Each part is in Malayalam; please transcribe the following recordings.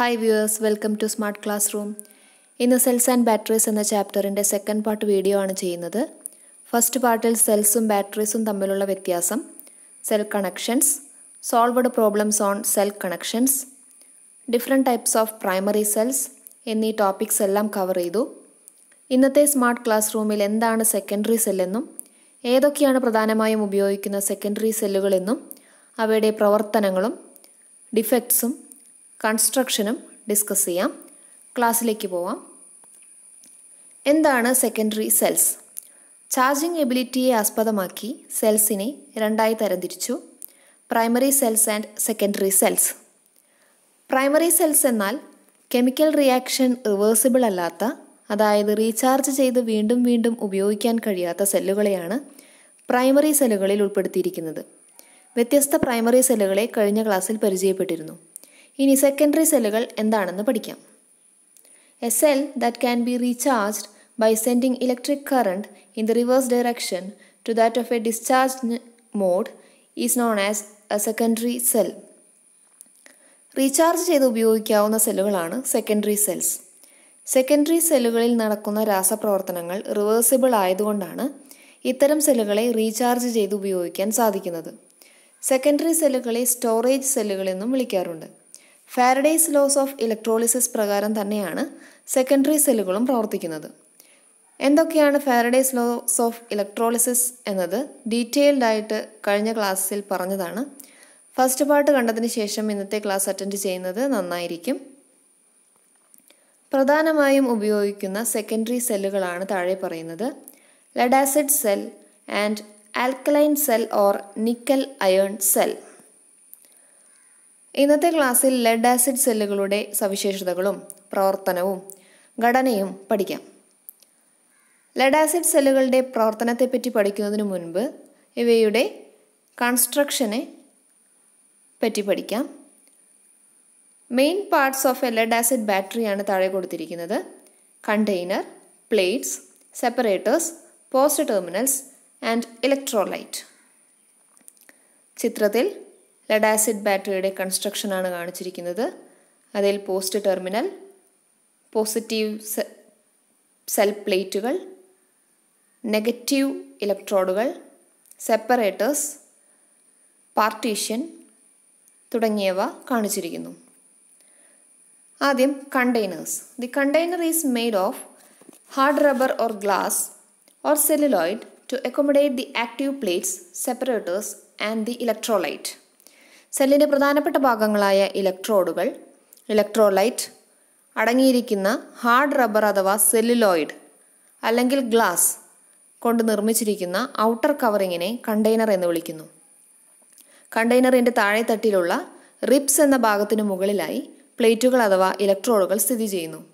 Hi viewers welcome to smart class room ഇന്ന് സെൽസ് ആൻഡ് ബാറ്ററീസ് എന്ന ചാപ്റ്ററിന്റെ സെക്കൻഡ് പാർട്ട് വീഡിയോ ആണ് ചെയ്യുന്നത്. ഫസ്റ്റ് പാർട്ടിൽ സെൽസും ബാറ്ററീസും തമ്മിലുള്ള വ്യത്യാസം. Cell connections solved problems on cell connections different types of primary cells എന്നീ ടോപ്പിക്സ് എല്ലാം കവർ ചെയ്തു. ഇന്നത്തെ സ്മാർട്ട് ക്ലാസ് റൂമിൽ എന്താണ് സെക്കൻഡറി സെല്ലെന്നും ഏതൊക്കെയാണ് പ്രധാനമായും ഉപയോഗിക്കുന്ന സെക്കൻഡറി സെല്ലുകളെന്നും അവയുടെ പ്രവർത്തനങ്ങളും ഡിഫക്ട്സും കൺസ്ട്രക്ഷനും ഡിസ്കസ് ചെയ്യാം. ക്ലാസ്സിലേക്ക് പോവാം. എന്താണ് സെക്കൻഡറി സെൽസ് ചാർജിംഗ് എബിലിറ്റിയെ ആസ്പദമാക്കി സെൽസിനെ രണ്ടായി തരംതിരിച്ചു. Primary cells and secondary cells primary cells എന്നാൽ കെമിക്കൽ റിയാക്ഷൻ റിവേഴ്സിബിൾ അല്ലാത്ത അതായത് റീചാർജ് ചെയ്ത് വീണ്ടും വീണ്ടും ഉപയോഗിക്കാൻ കഴിയാത്ത സെല്ലുകളെയാണ് പ്രൈമറി സെല്ലുകളിൽ ഉൾപ്പെടുത്തിയിരിക്കുന്നത്. വ്യത്യസ്ത പ്രൈമറി സെല്ലുകളെ കഴിഞ്ഞ ക്ലാസ്സിൽ പരിചയപ്പെട്ടിരുന്നു. ഇനി സെക്കൻഡറി സെല്ലുകൾ എന്താണെന്ന് പഠിക്കാം. A cell that can be recharged by sending electric current in the reverse direction to that of a discharge mode is known as a secondary cell recharge ചെയ്ത് ഉപയോഗിക്കാവുന്ന സെല്ലുകളാണ് സെക്കൻഡറി സെൽസ് സെക്കൻഡറി സെല്ലുകളിൽ നടക്കുന്ന രാസപ്രവർത്തനങ്ങൾ റിവേഴ്സിബിൾ ആയതുകൊണ്ടാണ് ഇത്തരം സെല്ലുകളെ റീചാർജ് ചെയ്ത് ഉപയോഗിക്കാൻ സാധിക്കുന്നത്. സെക്കൻഡറി സെല്ലുകളെ സ്റ്റോറേജ് സെല്ലുകളെന്നും വിളിക്കാറുണ്ട്. ഫാരഡേസ് ലോസ് ഓഫ് ഇലക്ട്രോളിസിസ് പ്രകാരം തന്നെയാണ് സെക്കൻഡറി സെല്ലുകളും പ്രവർത്തിക്കുന്നത്. എന്തൊക്കെയാണ് ഫാരഡേസ് ലോസ് ഓഫ് ഇലക്ട്രോളിസിസ് എന്നത്? ഡീറ്റെയിൽഡ് ആയിട്ട് കഴിഞ്ഞ ക്ലാസ്സിൽ പറഞ്ഞതാണ്. ഫസ്റ്റ് പാർട്ട് കണ്ടതിന് ശേഷം ഇന്നത്തെ ക്ലാസ് അറ്റൻഡ് ചെയ്യുന്നത് നന്നായിരിക്കും. പ്രധാനമായും ഉപയോഗിക്കുന്ന സെക്കൻഡറി സെല്ലുകളാണ് താഴെ പറയുന്നത്. Lead acid cell and alkaline cell or nickel iron cell. ഇന്നത്തെ ക്ലാസ്സിൽ ലെഡ് ആസിഡ് സെല്ലുകളുടെ സവിശേഷതകളും പ്രവർത്തനവും ഘടനയും പഠിക്കാം. ലെഡ് ആസിഡ് സെല്ലുകളുടെ പ്രവർത്തനത്തെപ്പറ്റി പഠിക്കുന്നതിന് മുൻപ് ഇവയുടെ കൺസ്ട്രക്ഷനെ പറ്റി പഠിക്കാം. Main parts of a lead acid ബാറ്ററിയാണ് താഴെ കൊടുത്തിരിക്കുന്നത്. Container plates separators post terminals and electrolyte ചിത്രത്തിൽ ലെഡ് ആസിഡ് ബാറ്ററിയുടെ കൺസ്ട്രക്ഷനാണ് കാണിച്ചിരിക്കുന്നത്. അതിൽ പോസ്റ്റ് ടെർമിനൽ പോസിറ്റീവ് സെൽ പ്ലേറ്റുകൾ നെഗറ്റീവ് ഇലക്ട്രോഡുകൾ സെപ്പറേറ്റേഴ്സ് പാർട്ടീഷ്യൻ തുടങ്ങിയവ കാണിച്ചിരിക്കുന്നു. ആദ്യം containers the container is made of hard rubber or glass or celluloid to accommodate the active plates separators and the electrolyte സെല്ലിന്റെ പ്രധാനപ്പെട്ട ഭാഗങ്ങളായ ഇലക്ട്രോഡുകൾ ഇലക്ട്രോലൈറ്റ് അടങ്ങിയിരിക്കുന്ന ഹാർഡ് റബ്ബർ അഥവാ സെല്ലുലോയിഡ് അല്ലെങ്കിൽ ഗ്ലാസ് കൊണ്ട് നിർമ്മിച്ചിരിക്കുന്ന ഔട്ടർ കവറിങ്ങിനെ കണ്ടെയ്നർ എന്ന് വിളിക്കുന്നു. കണ്ടെയ്നറിന്റെ താഴെത്തട്ടിലുള്ള റിബ്സ് എന്ന ഭാഗത്തിനു മുകളിലായി പ്ലേറ്റുകൾ അഥവാ ഇലക്ട്രോഡുകൾ സ്ഥിതി ചെയ്യുന്നു.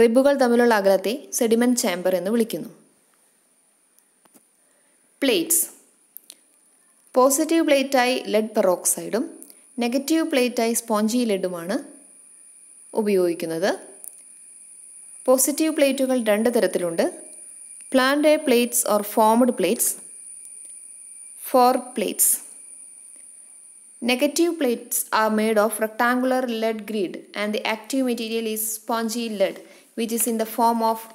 റിബുകൾ തമ്മിലുള്ള അകലത്തെ സെഡിമെന്റ് ചാമ്പർ എന്ന് വിളിക്കുന്നു. പ്ലേറ്റ്സ് പോസിറ്റീവ് പ്ലേറ്റായി ലെഡ് പെറോക്സൈഡും നെഗറ്റീവ് പ്ലേറ്റായി സ്പോഞ്ചി ലെഡുമാണ് ഉപയോഗിക്കുന്നത്. പോസിറ്റീവ് പ്ലേറ്റുകൾ രണ്ട് തരത്തിലുണ്ട്. Plant plates or formed plates Faure plates. Negative plates are made of rectangular lead grid and the active material is spongy lead which is in the form of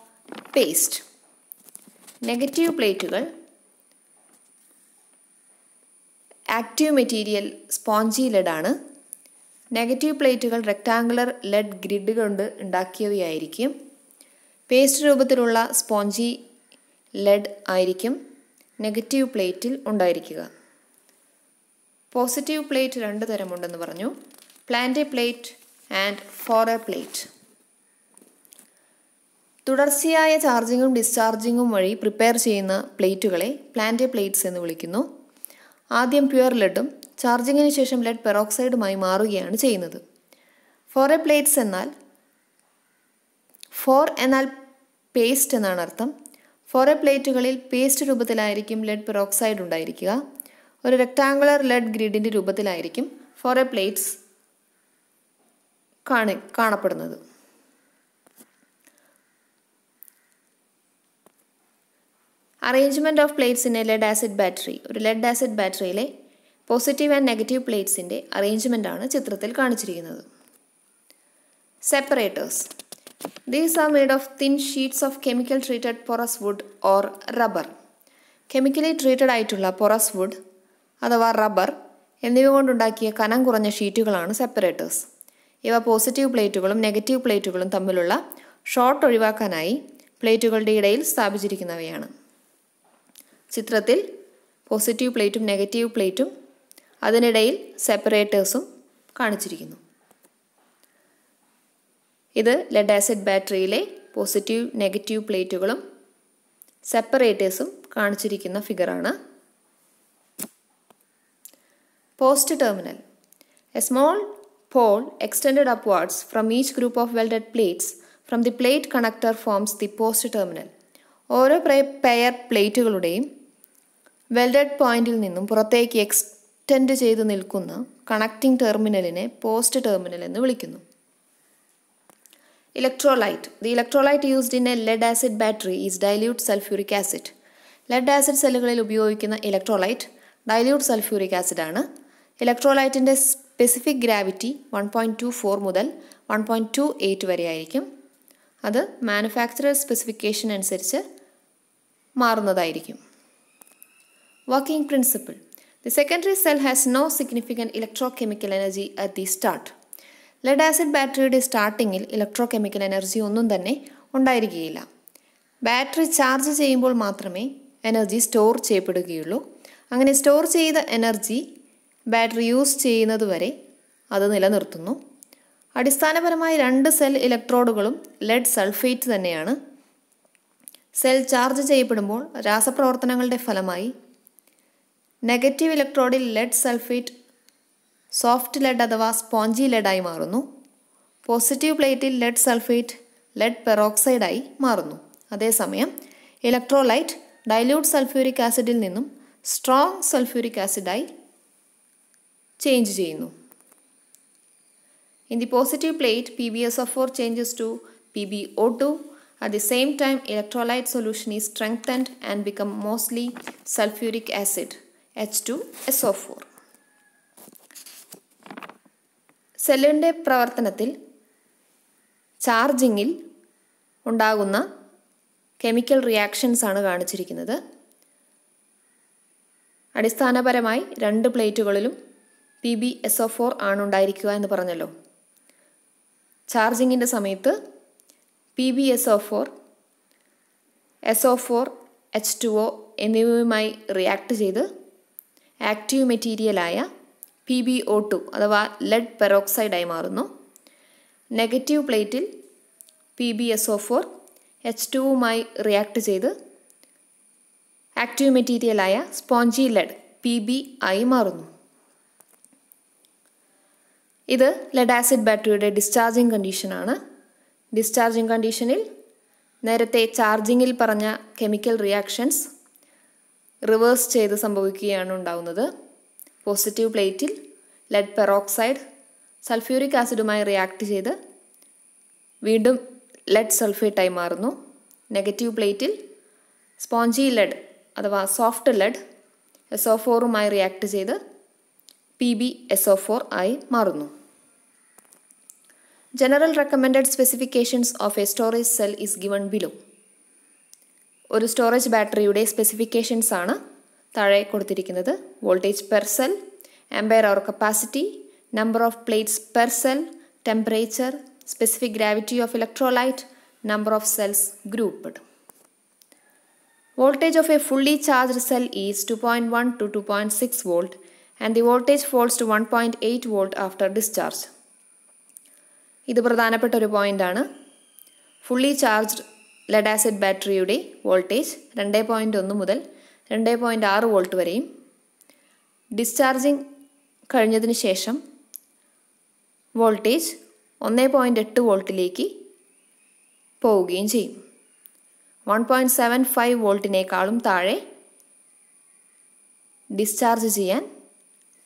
paste. Negative പ്ലേറ്റുകൾ ആക്റ്റീവ് മെറ്റീരിയൽ സ്പോഞ്ചി ലെഡാണ് നെഗറ്റീവ് പ്ലേറ്റുകൾ റെക്റ്റാങ്കുലർ ലെഡ് ഗ്രിഡ് കൊണ്ട് ഉണ്ടാക്കിയവയായിരിക്കും. പേസ്റ്റ് രൂപത്തിലുള്ള സ്പോഞ്ചി ലെഡ് ആയിരിക്കും നെഗറ്റീവ് പ്ലേറ്റിൽ ഉണ്ടായിരിക്കുക. പോസിറ്റീവ് പ്ലേറ്റ് രണ്ട് തരമുണ്ടെന്ന് പറഞ്ഞു. Plant plate and Faure plate തുടർച്ചയായ ചാർജിങ്ങും ഡിസ്ചാർജിങ്ങും വഴി പ്രിപ്പയർ ചെയ്യുന്ന പ്ലേറ്റുകളെ പ്ലാന്റ് പ്ലേറ്റ്സ് എന്ന് വിളിക്കുന്നു. ആദ്യം പ്യുവർ ലെഡും ചാർജിങ്ങിന് ശേഷം ലെഡ് പെറോക്സൈഡുമായി മാറുകയാണ് ചെയ്യുന്നത്. ഫോർ എ പ്ലേറ്റ്സ് എന്നാൽ ഫോർ എന്നാൽ പേസ്റ്റ് എന്നാണ് അർത്ഥം. ഫോർ എ പ്ലേറ്റുകളിൽ പേസ്റ്റ് രൂപത്തിലായിരിക്കും ലെഡ് പെറോക്സൈഡ് ഉണ്ടായിരിക്കുക. ഒരു റെക്ടാങ്കുലർ ലെഡ് ഗ്രിഡിന്റെ രൂപത്തിലായിരിക്കും ഫോർ എ പ്ലേറ്റ്സ് കാണി കാണപ്പെടുന്നത്. അറേഞ്ച്മെന്റ് ഓഫ് പ്ലേറ്റ്സിന്റെ ലെഡ് ആസിഡ് ബാറ്ററി ഒരു ലെഡ് ആസിഡ് ബാറ്ററിയിലെ പോസിറ്റീവ് ആൻഡ് നെഗറ്റീവ് പ്ലേറ്റ്സിന്റെ ആണ് ചിത്രത്തിൽ കാണിച്ചിരിക്കുന്നത്. Separators these are made of thin sheets of chemical treated porous wood or rubber chemically treated ആയിട്ടുള്ള പൊറസ് വുഡ് അഥവാ റബ്ബർ എന്നിവ കൊണ്ടുണ്ടാക്കിയ കനം കുറഞ്ഞ ഷീറ്റുകളാണ് സെപ്പറേറ്റേഴ്സ് ഇവ പോസിറ്റീവ് പ്ലേറ്റുകളും നെഗറ്റീവ് പ്ലേറ്റുകളും തമ്മിലുള്ള ഷോർട്ട് ഒഴിവാക്കാനായി പ്ലേറ്റുകളുടെ ഇടയിൽ സ്ഥാപിച്ചിരിക്കുന്നവയാണ്. ചിത്രത്തിൽ പോസിറ്റീവ് പ്ലേറ്റും നെഗറ്റീവ് പ്ലേറ്റും അതിനിടയിൽ സെപ്പറേറ്റേഴ്സും കാണിച്ചിരിക്കുന്നു. ഇത് ലെഡ് ആസിഡ് ബാറ്ററിയിലെ പോസിറ്റീവ് നെഗറ്റീവ് പ്ലേറ്റുകളും സെപ്പറേറ്റേഴ്സും കാണിച്ചിരിക്കുന്ന ഫിഗറാണ് post terminal a small pole extend upwards from each group of welded plates from the plate connector forms the post terminal ഓരോ പെയർ പ്ലേറ്റുകളുടെയും വെൽഡഡ് പോയിന്റിൽ നിന്നും പുറത്തേക്ക് എക്സ്റ്റെൻഡ് ചെയ്ത് നിൽക്കുന്ന കണക്റ്റിംഗ് ടെർമിനലിനെ പോസ്റ്റ് ടെർമിനൽ എന്ന് വിളിക്കുന്നു. Electrolyte. The electrolyte used in a lead acid battery is dilute sulphuric acid. Lead acid സെല്ലുകളിൽ ഉപയോഗിക്കുന്ന ഇലക്ട്രോലൈറ്റ് ഡൈല്യൂട്ട് സൾഫ്യൂരിക് ആണ് ഇലക്ട്രോലൈറ്റിന്റെ specific gravity one point two four മുതൽ വൺ പോയിന്റ് ടു എയ്റ്റ് വരെ ആയിരിക്കും. അത് മാനുഫാക്ചറർ സ്പെസിഫിക്കേഷൻ അനുസരിച്ച് മാറുന്നതായിരിക്കും. Working principle. The secondary cell has no significant electrochemical energy at the start. Lead acid ബാറ്ററിയുടെ സ്റ്റാർട്ടിങ്ങിൽ ഇലക്ട്രോകെമിക്കൽ എനർജി ഒന്നും തന്നെ ഉണ്ടായിരിക്കുകയില്ല ബാറ്ററി ചാർജ് ചെയ്യുമ്പോൾ മാത്രമേ എനർജി സ്റ്റോർ ചെയ്യപ്പെടുകയുള്ളൂ അങ്ങനെ സ്റ്റോർ ചെയ്ത എനർജി ബാറ്ററി യൂസ് ചെയ്യുന്നത് വരെ അത് നിലനിർത്തുന്നു അടിസ്ഥാനപരമായി രണ്ട് സെൽ ഇലക്ട്രോഡുകളും ലെഡ് സൾഫേറ്റ് തന്നെയാണ് സെൽ ചാർജ് ചെയ്യപ്പെടുമ്പോൾ രാസപ്രവർത്തനങ്ങളുടെ ഫലമായി നെഗറ്റീവ് ഇലക്ട്രോഡിൽ ലെഡ് സൾഫേറ്റ് സോഫ്റ്റ് ലെഡ് അഥവാ സ്പോഞ്ചി ലെഡായി മാറുന്നു പോസിറ്റീവ് പ്ലേറ്റിൽ ലെഡ് സൾഫേറ്റ് ലെഡ് പെറോക്സൈഡായി മാറുന്നു അതേസമയം ഇലക്ട്രോലൈറ്റ് ഡൈല്യൂട്ട് സൾഫ്യൂരിക് ആസിഡിൽ നിന്നും സ്ട്രോങ് സൾഫ്യൂരിക് ആസിഡായി ചേഞ്ച് ചെയ്യുന്നു in the positive plate PbS of4 changes to PbO2. At the same time, electrolyte solution is strengthened and become mostly sulfuric acid. H2SO4 സെല്ലിന്റെ പ്രവർത്തനത്തിൽ ചാർജിങ്ങിൽ ഉണ്ടാകുന്ന കെമിക്കൽ റിയാക്ഷൻസ് ആണ് കാണിച്ചിരിക്കുന്നത്. അടിസ്ഥാനപരമായി രണ്ട് പ്ലേറ്റുകളിലും P B S O four ആണ് ഉണ്ടായിരിക്കുക എന്ന് പറഞ്ഞല്ലോ. ചാർജിങ്ങിന്റെ സമയത്ത് P B S O four S O four H two O എന്നിവയുമായി റിയാക്ട് ചെയ്ത് ആക്റ്റീവ് മെറ്റീരിയലായ പി ബി ഒ ടു അഥവാ ലെഡ് പെറോക്സൈഡായി മാറുന്നു. നെഗറ്റീവ് പ്ലേറ്റിൽ P B S O four H ടുവുമായി react ചെയ്ത് ആക്റ്റീവ് മെറ്റീരിയലായ സ്പോഞ്ചി ലെഡ് പി ബി ആയി മാറുന്നു. ഇത് ലെഡ് ആസിഡ് ബാറ്ററിയുടെ ഡിസ്ചാർജിങ് കണ്ടീഷനാണ് ഡിസ്ചാർജിങ് കണ്ടീഷനിൽ നേരത്തെ ചാർജിങ്ങിൽ പറഞ്ഞ കെമിക്കൽ റിയാക്ഷൻസ് റിവേഴ്സ് ചെയ്ത് സംഭവിക്കുകയാണ് ഉണ്ടാകുന്നത് പോസിറ്റീവ് പ്ലേറ്റിൽ ലെഡ് പെറോക്സൈഡ് സൾഫ്യൂരിക് ആസിഡുമായി റിയാക്ട് ചെയ്ത് വീണ്ടും ലെഡ് സൾഫേറ്റായി മാറുന്നു. നെഗറ്റീവ് പ്ലേറ്റിൽ സ്പോഞ്ചി ലെഡ് അഥവാ സോഫ്റ്റ് ലെഡ് എസ് ഒ ഫോറുമായി റിയാക്ട് ചെയ്ത് P B S O four ആയി മാറുന്നു. General recommended specifications of a storage cell is given below ഒരു സ്റ്റോറേജ് ബാറ്ററിയുടെ സ്പെസിഫിക്കേഷൻസ് ആണ് താഴെ കൊടുത്തിരിക്കുന്നത് voltage per cell ampere hour capacity number of plates per cell temperature specific gravity of electrolyte, number of cells grouped. Voltage of a fully charged cell is 2.1 to 2.6 volt and the voltage falls to 1.8 volt after discharge. ഇത് പ്രധാനപ്പെട്ട ഒരു പോയിന്റാണ് ഫുള്ളി ചാർജ്ഡ് ലെഡ് ആസിഡ് ബാറ്ററിയുടെ വോൾട്ടേജ് രണ്ട് പോയിന്റ് ഒന്ന് മുതൽ രണ്ട് പോയിന്റ് ആറ് വോൾട്ട് വരെയും. ഡിസ്ചാർജിങ് കഴിഞ്ഞതിന് ശേഷം വോൾട്ടേജ് ഒന്ന് പോയിന്റ് എട്ട് വോൾട്ടിലേക്ക് പോവുകയും ചെയ്യും. വൺ പോയിന്റ് സെവൻ ഫൈവ് വോൾട്ടിനേക്കാളും താഴെ ഡിസ്ചാർജ് ചെയ്യാൻ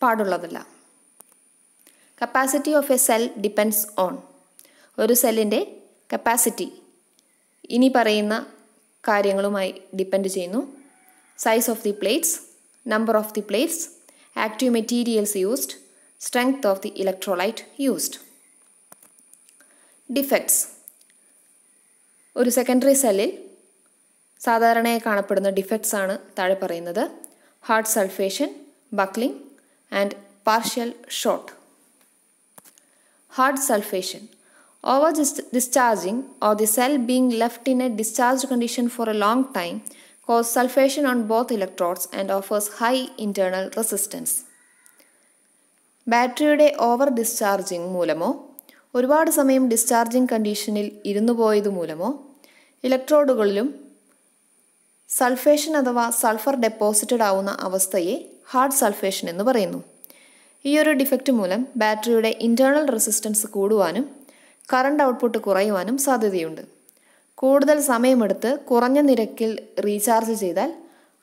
പാടുള്ളതല്ല. Capacity of a cell depends on ഒരു സെല്ലിന്റെ കപ്പാസിറ്റി ഇനി പറയുന്ന കാര്യങ്ങളുമായി ഡിപ്പെൻഡ് ചെയ്യുന്നു. Size of the plates number of the plates active materials used strength of the electrolyte used defects ഒരു സെക്കൻഡറി സെല്ലിൽ സാധാരണയായി കാണപ്പെടുന്ന ഡിഫക്ട്സ് ആണ് താഴെ പറയുന്നത്. Hard sulphation buckling and partial short hard sulphation over discharging or the cell being left in a discharge condition for a long time cause sulphation on both electrodes and offers high internal resistance ബാറ്ററിയുടെ ഓവർ ഡിസ്ചാർജിംഗ് മൂലമോ ഒരുപാട് സമയം ഡിസ്ചാർജിംഗ് കണ്ടീഷനിൽ ഇരുന്നു പോയത് മൂലമോ ഇലക്ട്രോഡുകളിലും സൾഫേഷൻ അഥവാ സൾഫർ ഡെപ്പോസിറ്റഡ് ആവുന്ന അവസ്ഥയെ ഹാർഡ് സൾഫേഷൻ എന്ന് പറയുന്നു. ഈ ഒരു ഡിഫക്റ്റ് മൂലം ബാറ്ററിയുടെ ഇന്റേർണൽ റെസിസ്റ്റൻസ് കൂടുവാനും കറണ്ട് ഔട്ട്പുട്ട് കുറയുവാനും സാധ്യതയുണ്ട്. കൂടുതൽ സമയമെടുത്ത് കുറഞ്ഞ നിരക്കിൽ റീചാർജ് ചെയ്താൽ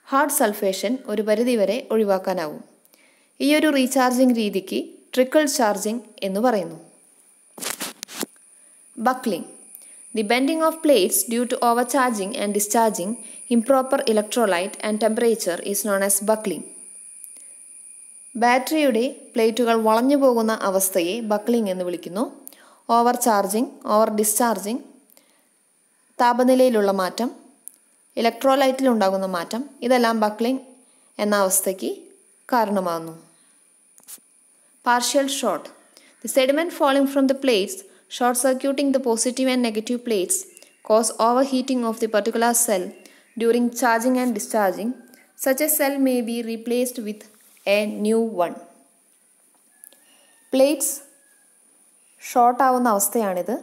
ഹാർഡ് സൾഫേഷൻ ഒരു പരിധിവരെ ഒഴിവാക്കാനാവും. ഈ ഒരു റീചാർജിംഗ് രീതിക്ക് ട്രിക്കിൾ ചാർജിംഗ് എന്ന് പറയുന്നു. Buckling the bending of plates due to over charging and discharging improper electrolyte and temperature is known as buckling ബാറ്ററിയുടെ പ്ലേറ്റുകൾ വളഞ്ഞു പോകുന്ന അവസ്ഥയെ ബക്ലിംഗ് എന്ന് വിളിക്കുന്നു. ഓവർ ചാർജിംഗ് ഓവർ ഡിസ്ചാർജിംഗ് താപനിലയിലുള്ള മാറ്റം ഇലക്ട്രോലൈറ്റിൽ ഉണ്ടാകുന്ന മാറ്റം ഇതെല്ലാം ബക്ലിംഗ് എന്ന അവസ്ഥയ്ക്ക് കാരണമാകുന്നു. Partial short. The sediment falling from the plates short circuiting the positive and negative plates cause over heating of the particular cell during charging and discharging such a cell may be replaced with a new one plates short ആവുന്ന അവസ്ഥയാണിത്.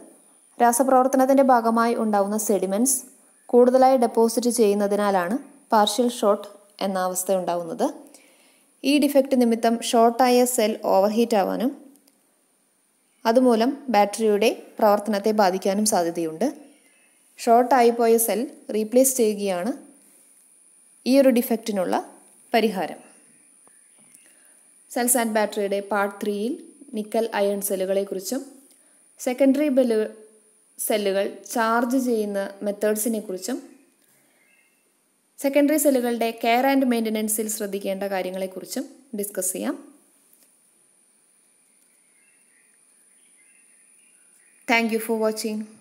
രാസപ്രവർത്തനത്തിന്റെ ഭാഗമായി ഉണ്ടാവുന്ന സെഡിമെന്റ്സ് കൂടുതലായി ഡെപ്പോസിറ്റ് ചെയ്യുന്നതിനാലാണ് പാർഷ്യൽ ഷോർട്ട് എന്ന അവസ്ഥ ഉണ്ടാവുന്നത്. ഈ ഡിഫക്റ്റ് നിമിത്തം ഷോർട്ടായ സെൽ ഓവർഹീറ്റ് ആവാനും അതുമൂലം ബാറ്ററിയുടെ പ്രവർത്തനത്തെ ബാധിക്കാനും സാധ്യതയുണ്ട്. ഷോർട്ടായിപ്പോയ സെൽ റീപ്ലേസ് ചെയ്യുകയാണ് ഈ ഒരു ഡിഫക്റ്റിനുള്ള പരിഹാരം. സെൽസ് ആൻഡ് ബാറ്ററിയുടെ പാർട്ട് ത്രീയിൽ നിക്കൽ അയൺ സെല്ലുകളെക്കുറിച്ചും സെക്കൻഡറി ബെല്ലു സെല്ലുകൾ ചാർജ് ചെയ്യുന്ന മെത്തേഡ്സിനെ കുറിച്ചും സെക്കൻഡറി സെല്ലുകളുടെ കെയർ ആൻഡ് മെയിന്റനൻസിൽ ശ്രദ്ധിക്കേണ്ട കാര്യങ്ങളെക്കുറിച്ചും ഡിസ്കസ് ചെയ്യാം. Thank you for watching.